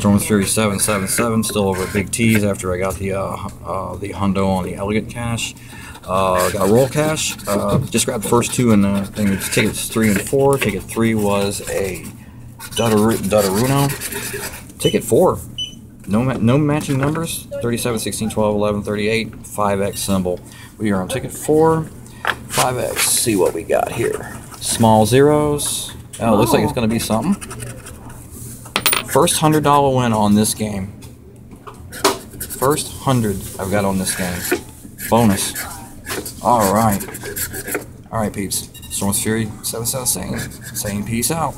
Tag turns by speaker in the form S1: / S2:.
S1: Storm's Fury 777 still over at Big T's after I got the uh, uh, the hundo on the Elegant Cash. Uh, got Royal Cash. Uh, just grabbed the first two and uh, thing. Tickets three and four. Ticket three was a Dutaru- Dutaruno. Ticket four. No, ma- no matching numbers. 37, 16, 12, 11, 38. 5X symbol. We are on ticket four. 5X. See what we got here. Small zeros. Oh, looks like it's going to be something. First hundred dollar win on this game. First hundred I've got on this game. Bonus. All right. All right, peeps. Storm's Fury, 7 saying, saying peace out.